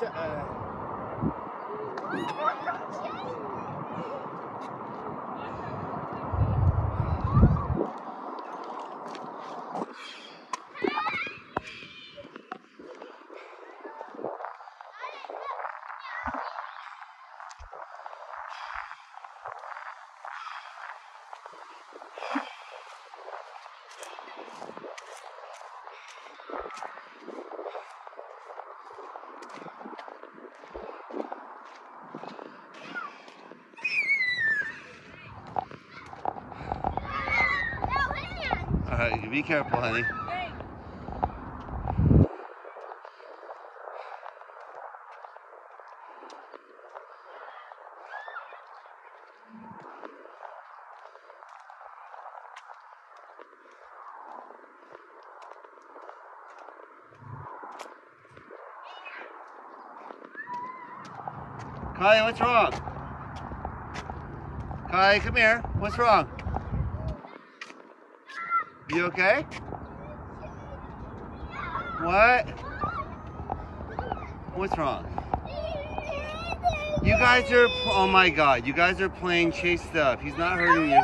Watch it. Right, be careful, honey. Kai, what's wrong? Kai, come here. What's wrong? You okay? What? What's wrong? You guys are, oh my god, you guys are playing chase stuff. He's not hurting you.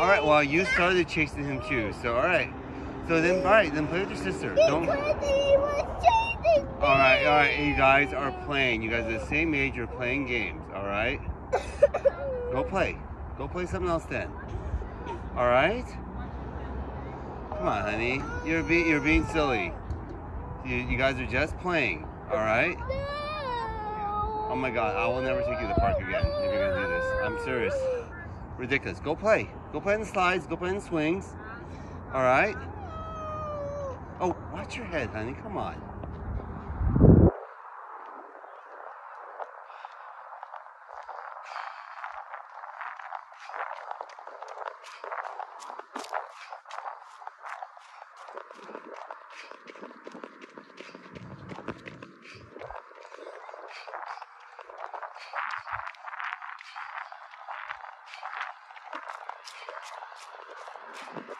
All right, well, you started chasing him too, so all right. So then, all right, then play with your sister. Don't. All right, all right, you guys are playing. You guys are the same age. You're playing games. All right. Go play. Go play something else then. All right. Come on, honey. You're be, you're being silly. You, you guys are just playing. All right. Oh my God, I will never take you to the park again if you're gonna do this. I'm serious. Ridiculous. Go play. Go play in the slides. Go play in the swings. All right. Oh, watch your head, honey. Come on. Kylie, stop. If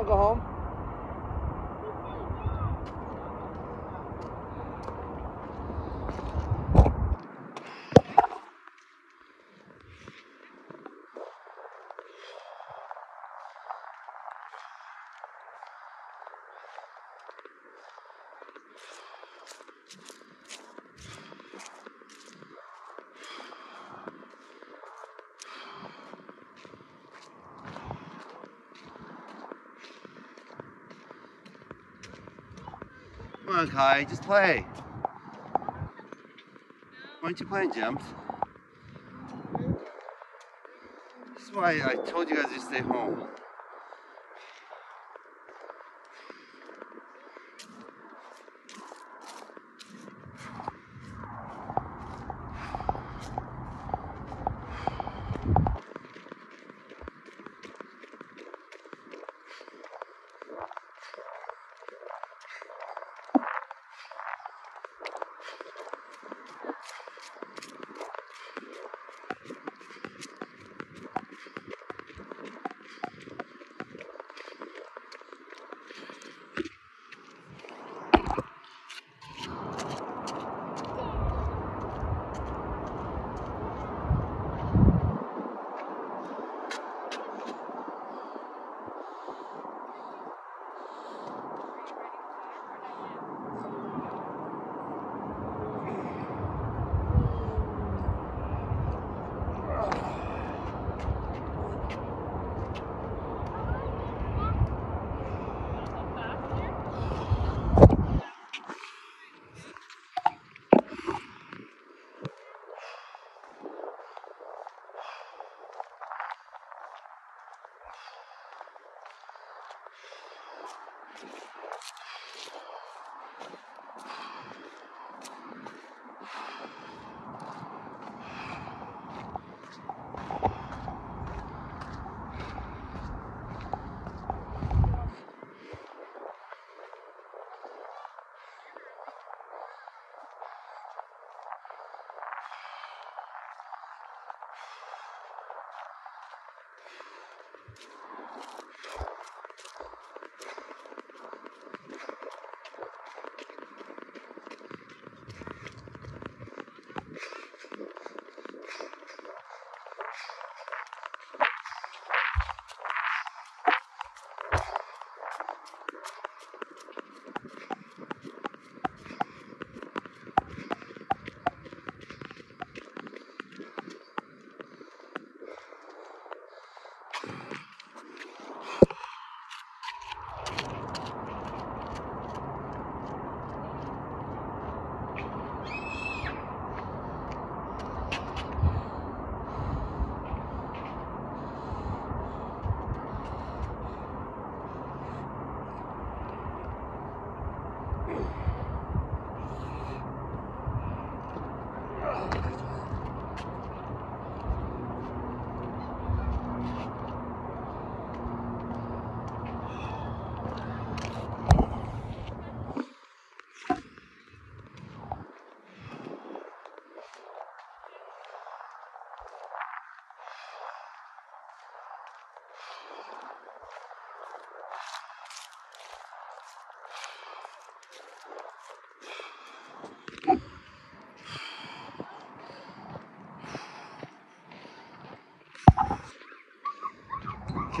to go home, come on, Kai, just play. Why aren't you playing, Gems? This is why I told you guys to stay home.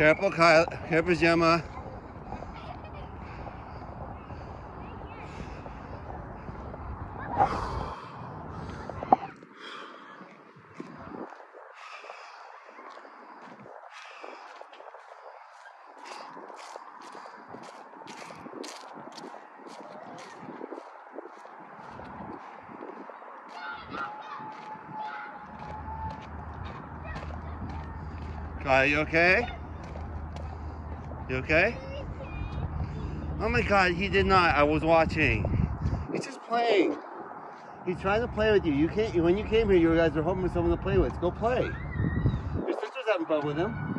Careful, Kyle. Careful, Gemma. Kyle, you okay? You okay? Oh my god, he did not. I was watching. He's just playing. He's trying to play with you. You can't when you came here you guys were hoping for someone to play with. Go play. Your sister's having fun with him.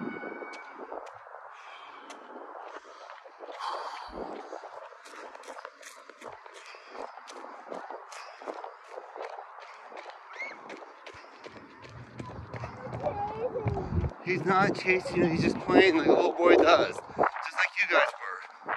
He's not chasing you, he's just playing like a little boy does. Just like you guys were.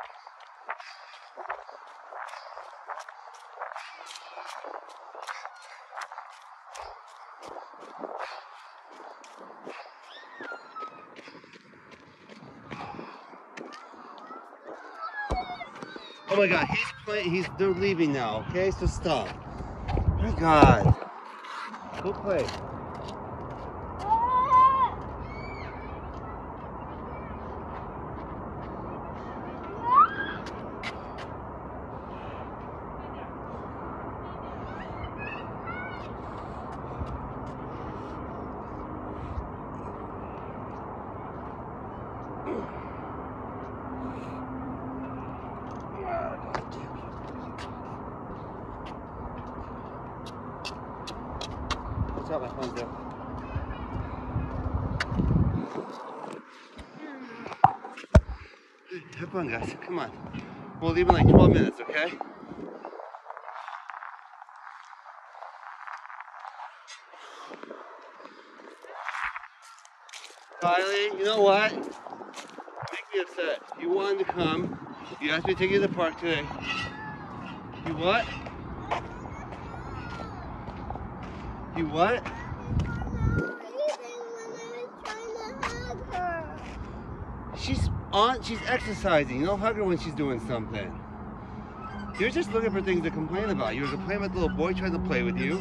Oh my god, he's playing he's they're leaving now, okay? So stop. Oh my god. Go play. Watch out, my phone's there. Have fun, guys. Come on. We'll leave in like 12 minutes, okay? Kylie, you know what? Make me upset. You wanted to come. You asked me to take you to the park today. You what? You what? She's on. She's exercising. You don't hug her when she's doing something. You're just looking for things to complain about. You're complaining about the little boy trying to play with you.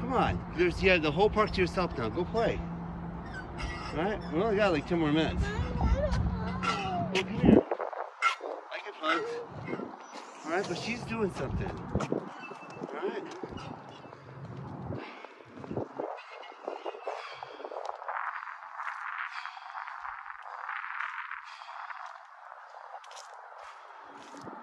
Come on. There's you have the whole park to yourself now. Go play. All right. We only got like two more minutes. Come here. I can hunt. All right, but she's doing something.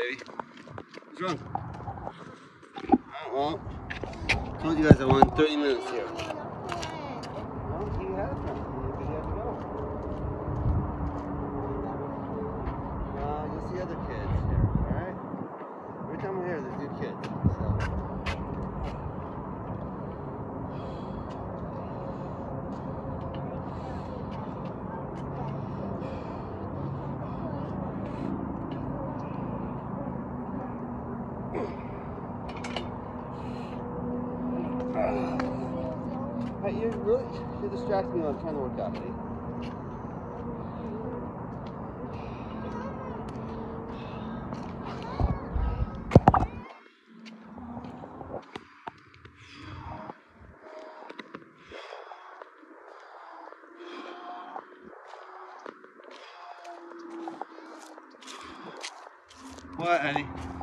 baby. What's wrong? Oh, well, told you guys I wanted 30 minutes here. Well, you had fun. You had to go. Uh, you'll see other kids here, alright? Every time we're here, there's new kids. So. Hey, you're really you're distracting me while I'm trying to work out, buddy. What, Eddie?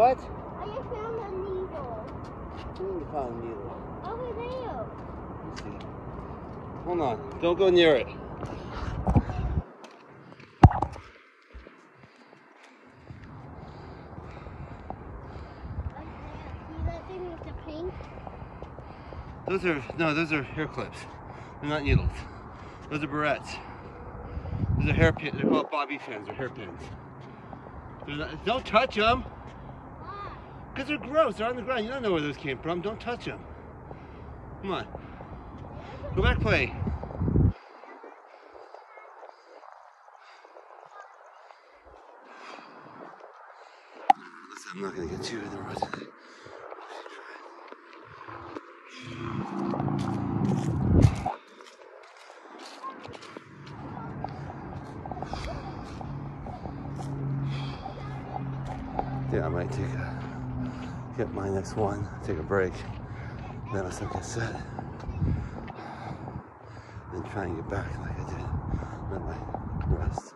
What? I just found a needle. What do you found a needle? Over there. Let's see. Hold on. Don't go near it. See that thing with the pink? Those are no, those are hair clips. They're not needles. Those are barrettes. Those are hairpins. They're called bobby pins or hairpins. Not, don't touch them. Because they're gross. They're on the ground. You don't know where those came from. Don't touch them. Come on. Go back play. Listen, I'm not going to get you in the road today. Yeah, I might take a get my next one, take a break, then I'll set. Then try and get back like I did. Let my rest.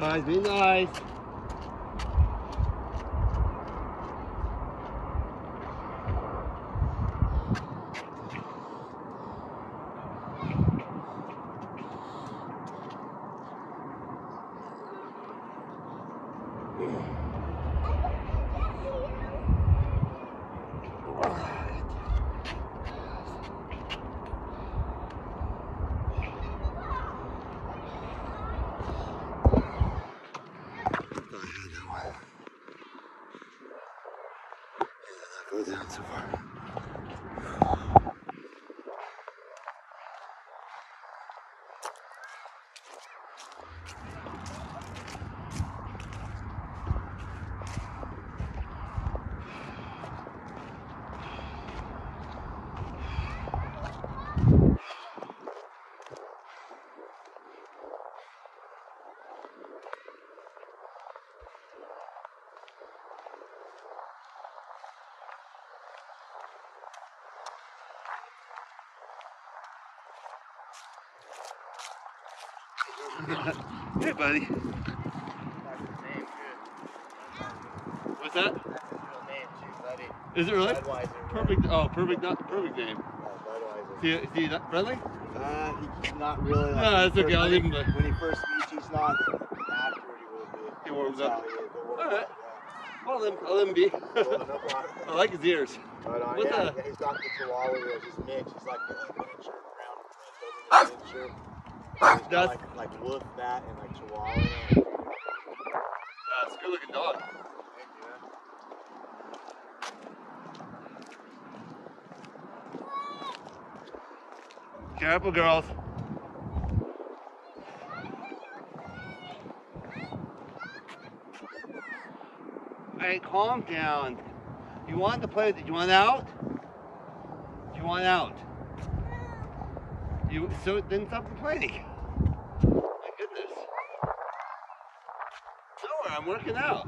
Guys, be nice. Hey, buddy. What's that? That's his real name, too, buddy. Is it really? Budweiser. Perfect. Oh, perfect. Not perfect name. Yeah, Budweiser. Is he, is he friendly? Uh, he's not really. Like, No, that's okay, I'll leave him be. When he first meets, he's not. He. He warms up. All right. I'll let him, I'll let him be. Well. I like his ears. But, uh, What yeah, the- yeah, he's got the Chihuahua. He's mixed. He's like a miniature brown Doberman miniature. He's got That's- like, like wolf bat and like Chihuahua. in it. Uh, a good looking dog. Careful, girls. Hey, calm down. You want to play? Did you want out? Do you want out? You so then stop complaining. My goodness. No, I'm working out.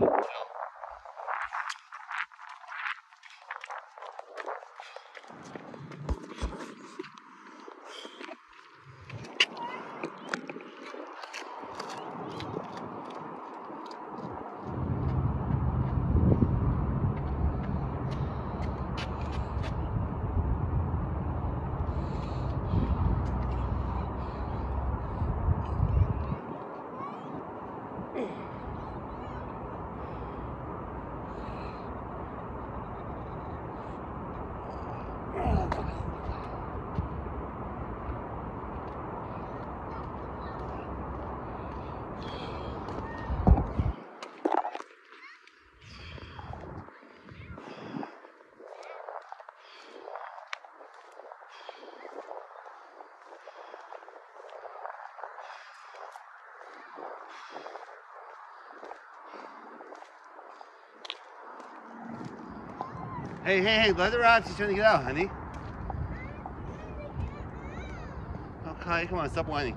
Hey, hey, hey, let her out. She's trying to get out, honey. Okay, come on, stop whining.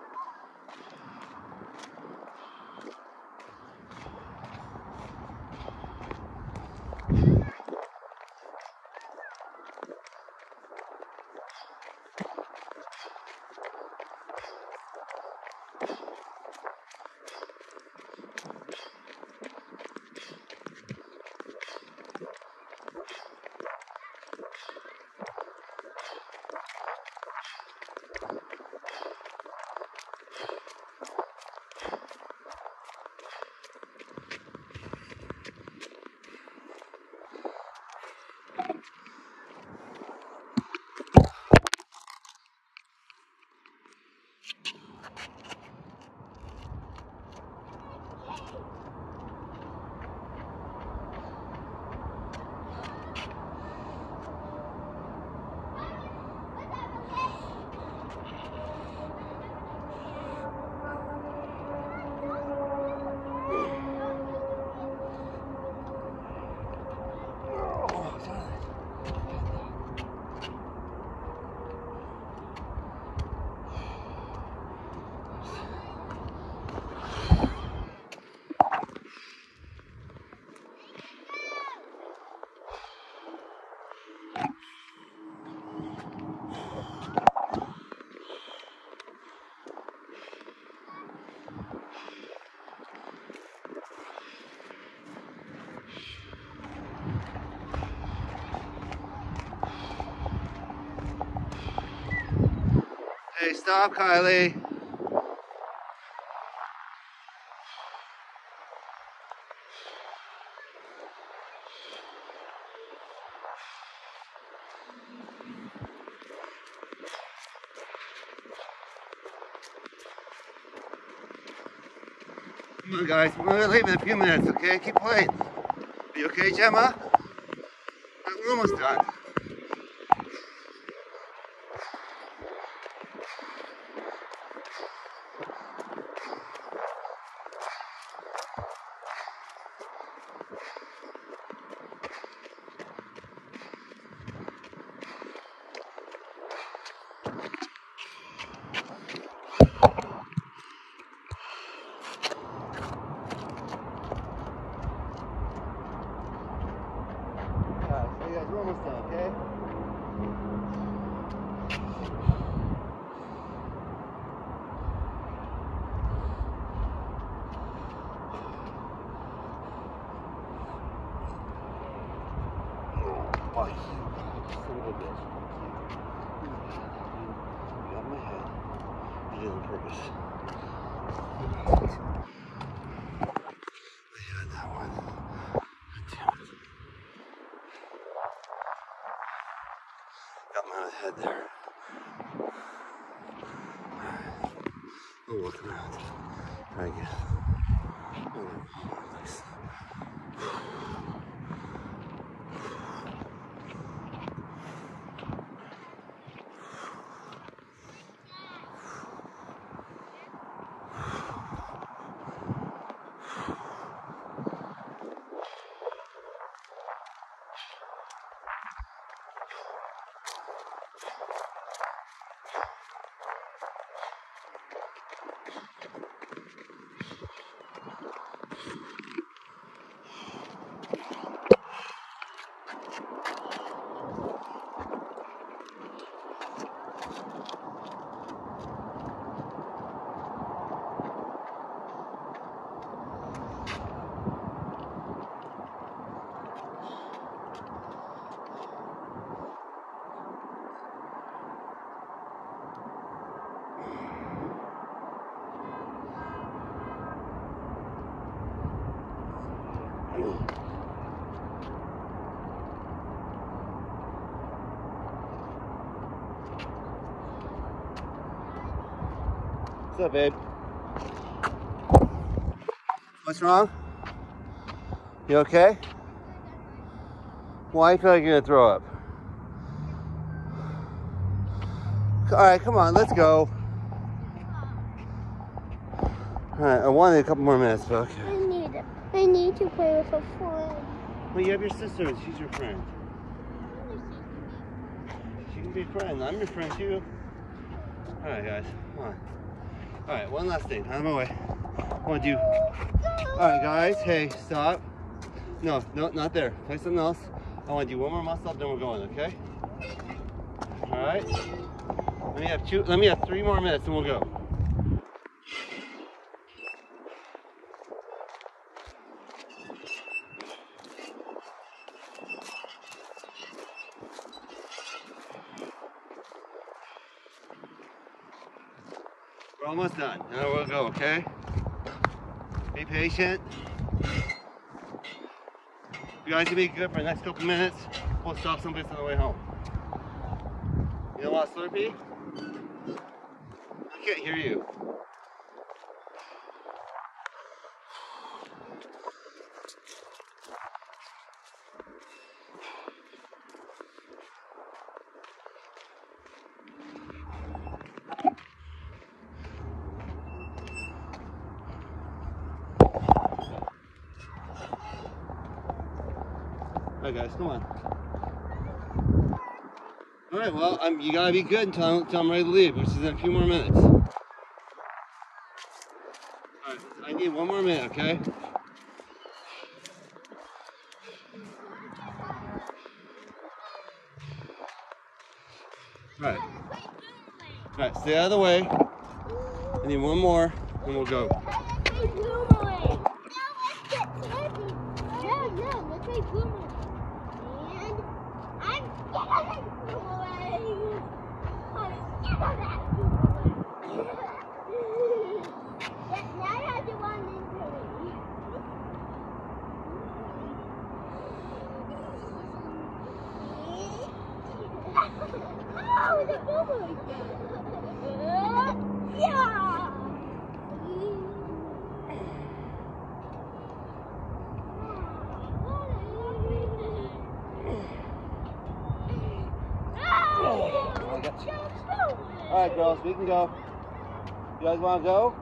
Okay, stop, Kylie. Come on, guys. We're gonna leave in a few minutes, okay? Keep playing. Are you okay, Gemma? We're almost done. Guys, done, okay? Oh, you son of a bitch. You got my head. You did it on purpose. I had that one. God damn it. Got my head there. We'll walk around. Try again. Oh, nice. Up, babe? What's wrong? You okay? Why you feel like you're gonna throw up? All right, come on, let's go. All right, I wanted a couple more minutes, but okay. I need. I need to play with a friend. Well, you have your sister, and she's your friend. She can be a friend. I'm your friend too. All right, guys, come on. All right, one last thing. Out of my way. I want to do. All right, guys. Hey, stop. No, no, not there. Play something else. I want to do one more muscle up, then we're going. Okay. All right. Let me have two. Let me have three more minutes, and we'll go. We're almost done. Now we'll go, okay? Be patient. You guys can be good for the next couple minutes. We'll stop someplace on the way home. You know what, Slurpee? I can't hear you. Guys, come on. All right, well, I'm, you gotta be good until, I'm- until I'm ready to leave, which is in a few more minutes. All right, I need one more minute, okay? All right. All right, stay out of the way. I need one more, and we'll go. Hey, boomerang. No, let's get Slurpee. No, no, let's say boomerang. And I'm scared of that boomerang. I'm scared of that boomerang. was a boomerang. Yeah. All right, girls, we can go. You guys want to go?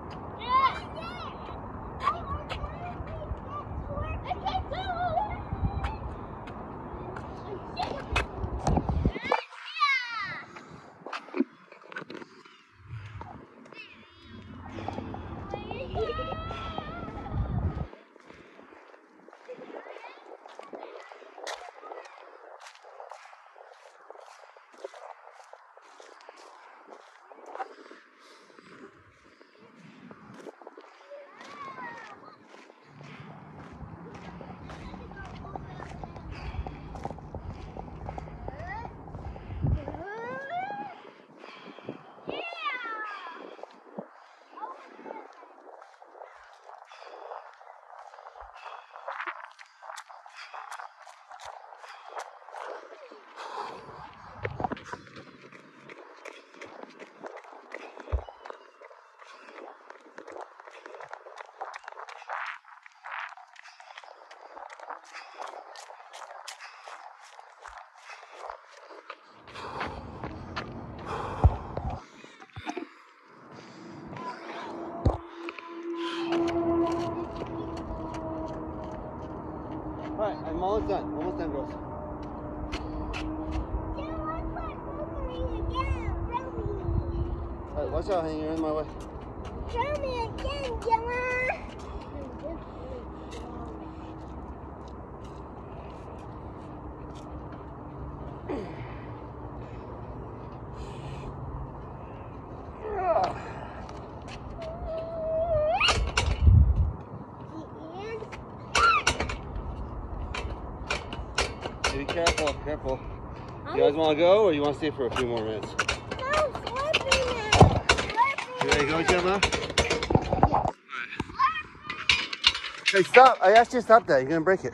All right, I'm almost done. Almost done, girls. Do it again, mommy. All right, watch out, honey. You're in my way. Show me again, Gemma. Be careful, careful. You guys want to go, or you want to stay for a few more minutes? You ready to go, Gemma? Hey, stop! I asked you to stop that. You're gonna break it.